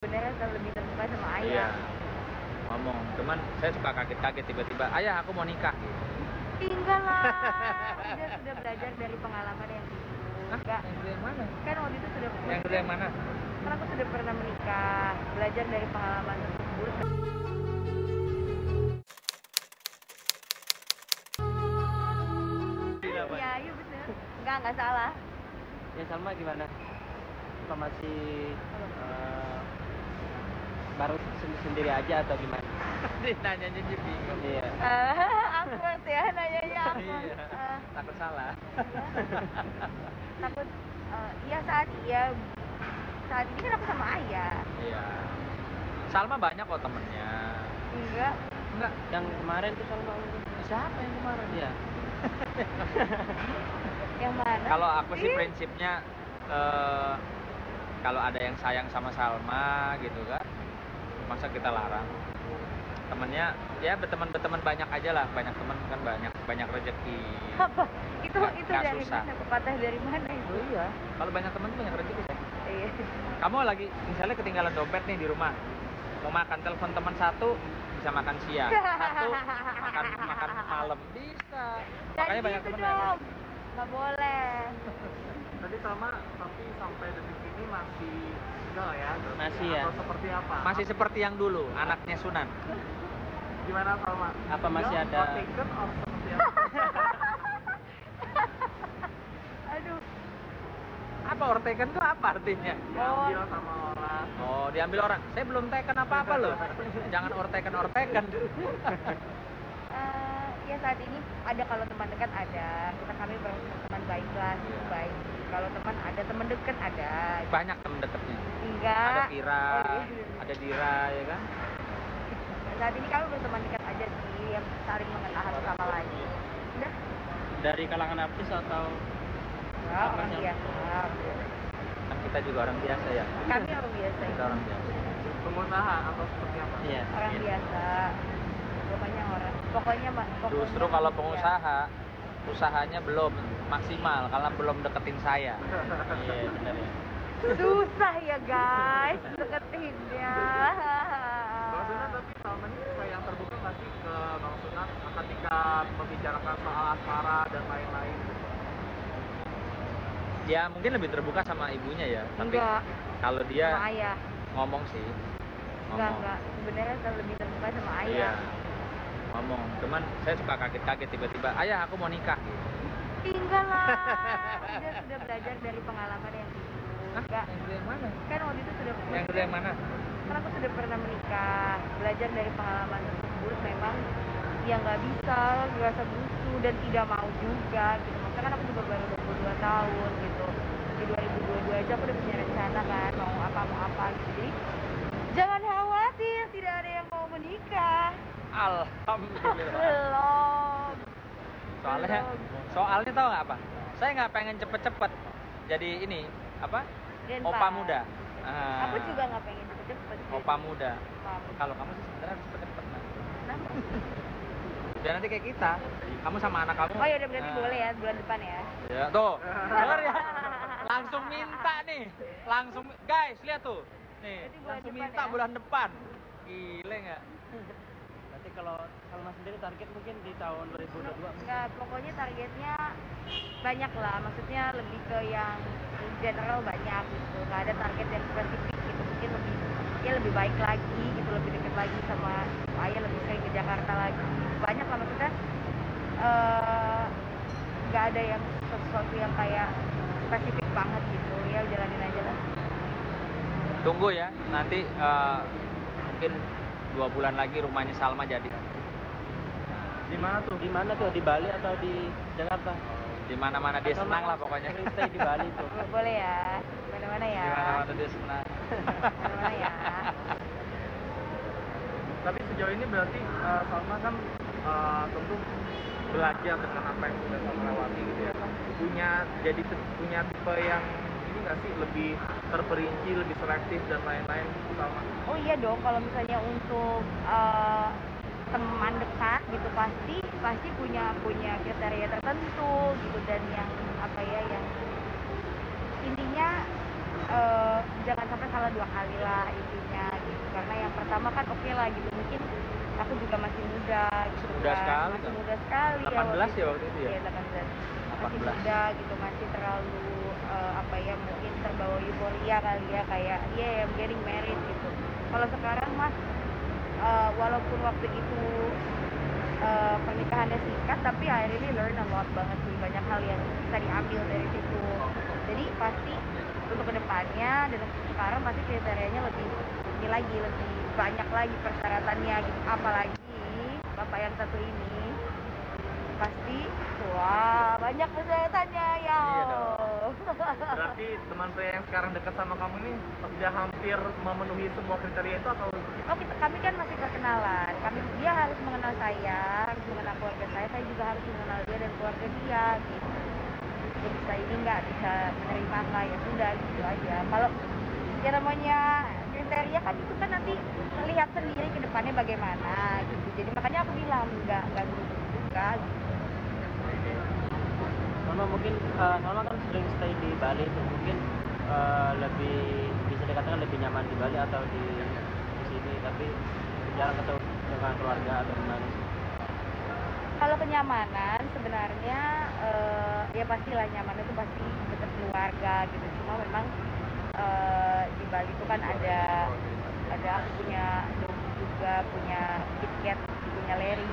sebenarnya selalu lebih terbuka sama Iya. ayah. Ngomong, cuman saya suka kaget-kaget tiba-tiba, ayah aku mau nikah gitu. Tinggal lah. sudah sudah belajar dari pengalaman yang dulu. Enggak. Yang dulu yang mana? Kan waktu itu sudah Yang dulu yang mana? Kan aku sudah pernah menikah, belajar dari pengalaman tersebut. Iya, iya bener. Enggak, enggak salah. Ya Salma gimana? Apa masih eh, baru sen- sendiri aja atau gimana? Ditanya jadi bingung. Iya. Eh, awkward ya nanyanya aku. Iya. Eh, Takut salah. takut eh, iya saat iya saat ini kan aku sama ayah. Iya. Salma banyak kok temennya. Enggak. Enggak. Yang kemarin tuh Salma Siapa yang kemarin? Iya. Yang mana? Kalau aku sih Ih, prinsipnya eh, kalau ada yang sayang sama Salma gitu kan, masa kita larang? Temennya ya berteman-berteman banyak aja lah, banyak teman kan banyak banyak rezeki. apa? Itu Nggak- itu nggak dari susah. mana? Pepatah dari mana itu? Oh iya, kalau banyak teman banyak rezeki saya. Iya. Kamu lagi misalnya ketinggalan dompet nih di rumah, mau makan telepon teman satu bisa makan siang, satu makan makan malam bisa. Makanya banyak gitu teman dong. Nggak boleh. Tadi sama tapi sampai detik ini masih single ya? berarti Masih ya. Atau seperti apa? Masih seperti yang dulu, anaknya Sunan. Gimana Salma? Apa masih Single ada- or taken or seperti apa? Aduh. Apa ortekan tuh apa artinya? Diambil sama orang. Oh, diambil orang. Saya belum teken apa-apa loh. Jangan ortekan ortekan. Eh, ya saat ini ada kalau teman dekat ada. Kita kami teman baik lah, Iya. baik. Kalau teman ada, teman dekat ada. Banyak temen deketnya. Enggak. Ada Vira, Oh, iya. ada Dira ya kan? Saat ini kami berteman dekat aja sih, yang saling mengetahui satu sama lain. Udah. Dari kalangan artis atau Ya, orang biasa. Kan kita juga orang biasa ya. Kami orang biasa. Kita orang biasa. Pengusaha atau seperti apa? Iya. Orang biasa. Pokoknya orang. Pokoknya Mbak. pokoknya Justru kalau pengusaha usahanya belum maksimal karena belum deketin saya. Iya, benar ya. Susah ya guys deketinnya. Bang Sunan tapi Salma ini yang terbuka nggak sih ke Bang Sunan ketika membicarakan soal asmara dan lain-lain? Ya mungkin lebih terbuka sama ibunya ya. Tapi Enggak, kalau sama dia ayah. ngomong sih. Enggak, Ngomong. enggak. Sebenarnya selalu lebih terbuka sama Iya. ayah. Ngomong. Cuman saya suka kaget-kaget tiba-tiba, ayah aku mau nikah. Gitu. Tinggal lah. Sudah sudah belajar dari pengalaman yang. Hah? Enggak. Yang dulu yang mana? Kan waktu itu sudah Yang dulu yang mana? Kan aku sudah pernah menikah, belajar dari pengalaman tersebut memang ya nggak bisa merasa butuh dan tidak mau juga gitu. Maksudnya kan aku juga baru 22 tahun gitu. Di 2022 aja aku udah punya rencana kan mau apa mau apa gitu. Jadi jangan khawatir, tidak ada yang mau menikah. Alhamdulillah. Belum. Soalnya, Belum. soalnya tahu nggak apa? Saya nggak pengen cepet-cepet jadi ini apa? Dan, Opa muda. Ah, Aku juga nggak pengen cepet-cepet. Opa muda. Kalau kamu sih sebenarnya harus cepet-cepet nah. Kenapa? Biar nanti kayak kita. Kamu sama anak kamu. Oh ya udah berarti Ah. boleh ya bulan depan ya. Ya, tuh. Dengar ya? Langsung minta nih. Langsung guys, lihat tuh. Nih, langsung minta ya? bulan depan. Gile nggak? Berarti kalau Salma sendiri target mungkin di tahun 2022 Enggak, pokoknya targetnya banyak lah. Maksudnya lebih ke yang in general banyak gitu. Nggak ada target yang spesifik gitu. Mungkin lebih ya lebih baik lagi gitu, lebih dekat lagi sama ayah, lebih sering ke Jakarta lagi. Banyak lah maksudnya. eh, nggak ada yang sesuatu yang kayak spesifik banget gitu. Ya jalanin aja lah. Tunggu ya, nanti eh, mungkin dua bulan lagi rumahnya Salma jadi. Di mana tuh? di mana tuh di Bali atau di Jakarta? Di mana-mana dia Atau senang lah pokoknya. stay di Bali tuh. Bo- Boleh ya. Mana-mana ya. Di mana-mana dia senang. Mana-mana ya. Tapi sejauh ini berarti eh, Salma kan eh, tentu belajar dengan apa yang sudah Salma lewati gitu ya. Punya jadi punya tipe yang ini nggak sih lebih terperinci, lebih selektif dan lain-lain Salma. Oh iya dong, kalau misalnya untuk eh, teman dekat gitu pasti pasti punya punya kriteria tertentu gitu dan yang apa ya yang intinya eh, jangan sampai salah dua kali lah intinya gitu karena yang pertama kan oke lah gitu mungkin aku juga masih muda gitu Muda kan. sekali masih muda sekali 18 ya waktu itu ya? Iya, 18 masih 18. muda gitu masih terlalu eh, apa ya mungkin terbawa euforia kali ya kayak yeah I'm getting married gitu kalau sekarang mah eh, walaupun waktu itu eh, pernikahannya singkat tapi I really learn a lot banget sih. Banyak hal yang bisa diambil dari situ. Jadi pasti untuk ke depannya dan untuk sekarang pasti kriterianya lebih ini lagi lebih banyak lagi persyaratannya gitu. Apalagi bapak yang satu ini pasti wah banyak persyaratannya ya Iya dong. Berarti teman pria yang sekarang dekat sama kamu ini sudah hampir memenuhi semua kriteria itu atau Oh, kita, kami kan masih perkenalan. Kami dia harus mengenal saya, harus mengenal keluarga saya, saya juga harus mengenal dia dan keluarga dia gitu. Dia bisa ini nggak bisa menerima nggak ya sudah gitu aja. Kalau ya namanya kriteria kan itu kan nanti lihat sendiri ke depannya bagaimana gitu. Jadi makanya aku bilang nggak nggak buru-buru juga gitu. Salma mungkin eh, Salma kan sering stay di Bali itu mungkin eh, lebih bisa dikatakan lebih nyaman di Bali atau di, di sini tapi jarang ketemu dengan keluarga atau gimana sih? Kalau kenyamanan sebenarnya eh, ya pastilah nyaman itu pasti dekat keluarga gitu. Cuma memang eh, di Bali itu kan ada ada aku punya juga punya KitKat punya Larry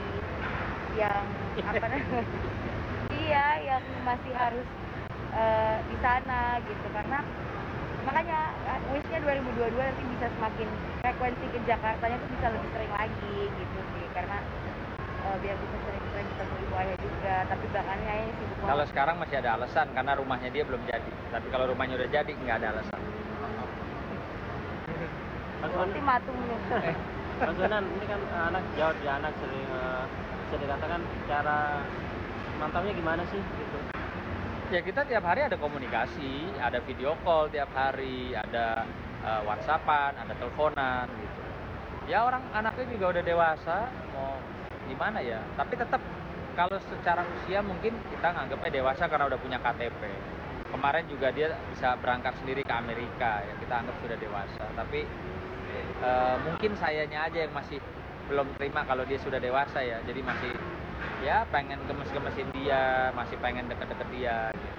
yang apa namanya iya yang masih harus eh, di sana gitu. Karena makanya eh, wishnya 2022 nanti bisa semakin frekuensi ke Jakartanya tuh bisa lebih sering lagi gitu sih. Karena eh, biar bisa sering-sering ketemu ibu ayah juga. Tapi belakangan ayahnya sibuk Kalau banget sekarang masih ada alasan karena rumahnya dia belum jadi. Tapi kalau rumahnya udah jadi nggak ada alasan. Mas Wan- ultimatumnya Mas Wenan, ini kan anak jauh di anak sering eh, bisa dikatakan cara mantapnya gimana sih gitu? Ya kita tiap hari ada komunikasi, ada video call tiap hari, ada eh, WhatsAppan, ada teleponan gitu. Ya orang anaknya juga udah dewasa, mau gimana ya? Tapi tetap kalau secara usia mungkin kita nganggapnya dewasa karena udah punya KTP. Kemarin juga dia bisa berangkat sendiri ke Amerika, ya kita anggap sudah dewasa. Tapi eh, mungkin sayanya aja yang masih belum terima kalau dia sudah dewasa ya. Jadi masih ya pengen gemes-gemesin dia, masih pengen deket-deket dia. gitu.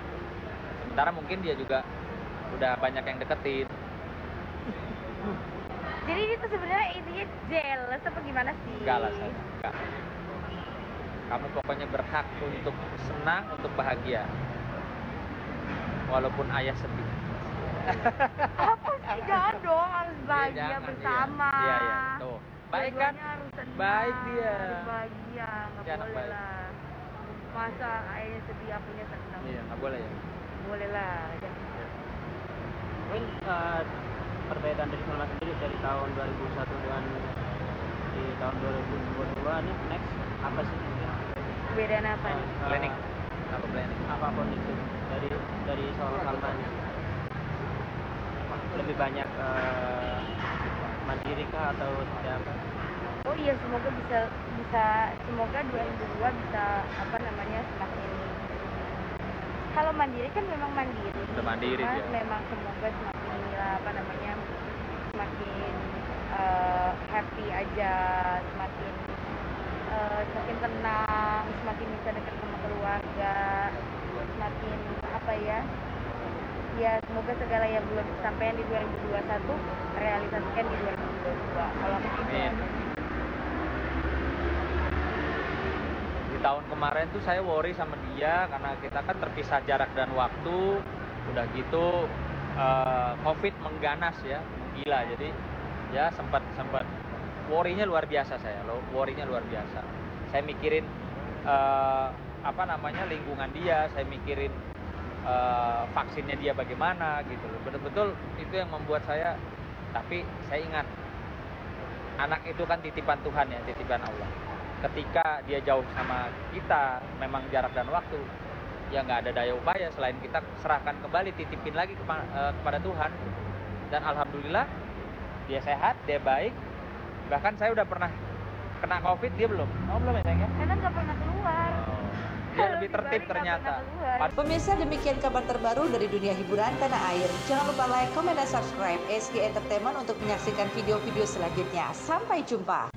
Sementara mungkin dia juga udah banyak yang deketin. jadi itu sebenarnya intinya jealous apa gimana sih Enggak lah. Enggak. Kamu pokoknya berhak untuk senang, untuk bahagia. Walaupun ayah sedih. apa sih jangan dong harus bahagia Iya, jangan, bersama Iya, iya, iya. Tuh. Baik kan? Baik dia. bahagia nggak Dia anak boleh baik. lah masa ayahnya sedih akunya senang Iya, nggak boleh ya. boleh lah jangan Mungkin eh, perbedaan dari Salma sendiri dari tahun 2001 dengan di tahun 2022 ini next apa sih mungkin? beda apa nih Eh, Planning. Apa planning? apa pun itu dari dari seorang Salma ini. lebih banyak eh, mandiri kah atau seperti apa? Oh iya semoga bisa bisa semoga 2002 bisa apa namanya semakin kalau mandiri kan memang mandiri. Udah mandiri Cuma dia. memang semoga semakin inilah apa namanya semakin eh, happy aja semakin eh, semakin tenang semakin bisa dekat sama keluarga semakin apa ya ya semoga segala yang belum disampaikan di 2021 realisasikan di 2022 kalau aku gitu Amin. aja. Tahun kemarin tuh saya worry sama dia karena kita kan terpisah jarak dan waktu. Udah gitu eh, COVID mengganas ya, menggila. Jadi ya sempat sempat worry-nya luar biasa saya. Lo worry-nya luar biasa. Saya mikirin eh, apa namanya lingkungan dia, saya mikirin eh, vaksinnya dia bagaimana gitu loh. Betul-betul itu yang membuat saya tapi saya ingat anak itu kan titipan Tuhan ya, titipan Allah ketika dia jauh sama kita memang jarak dan waktu ya nggak ada daya upaya selain kita serahkan kembali titipin lagi kepa- eh, kepada Tuhan. Dan alhamdulillah dia sehat dia baik. Bahkan saya udah pernah kena covid dia belum? Oh belum ya sayang ya? Karena nggak pernah keluar. Dia lebih tertib ternyata. Pemirsa demikian kabar terbaru dari dunia hiburan tanah air. Jangan lupa like, comment, dan subscribe SG Entertainment untuk menyaksikan video-video selanjutnya. Sampai jumpa.